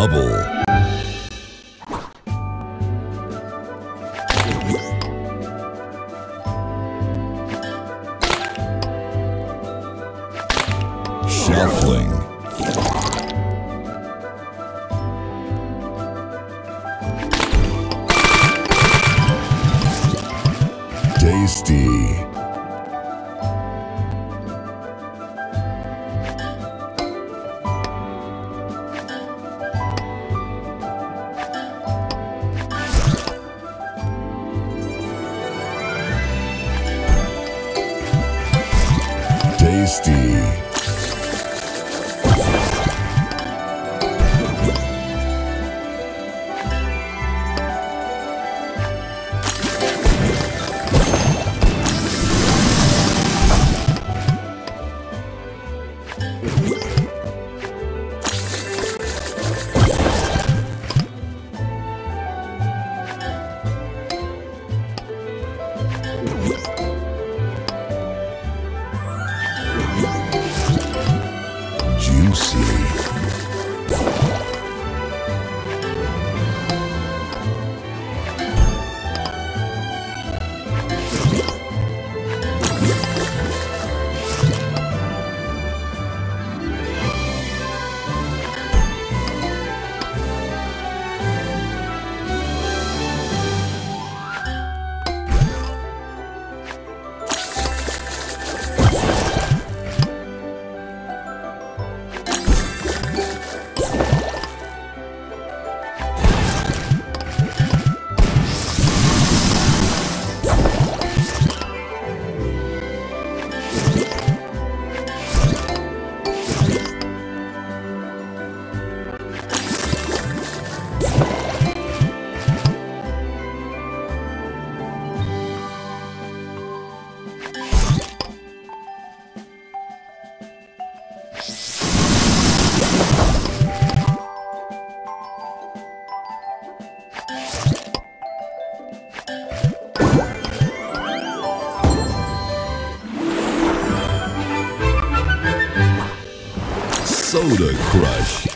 Bubble. Shuffling. Tasty. Tasty. Soda Crush.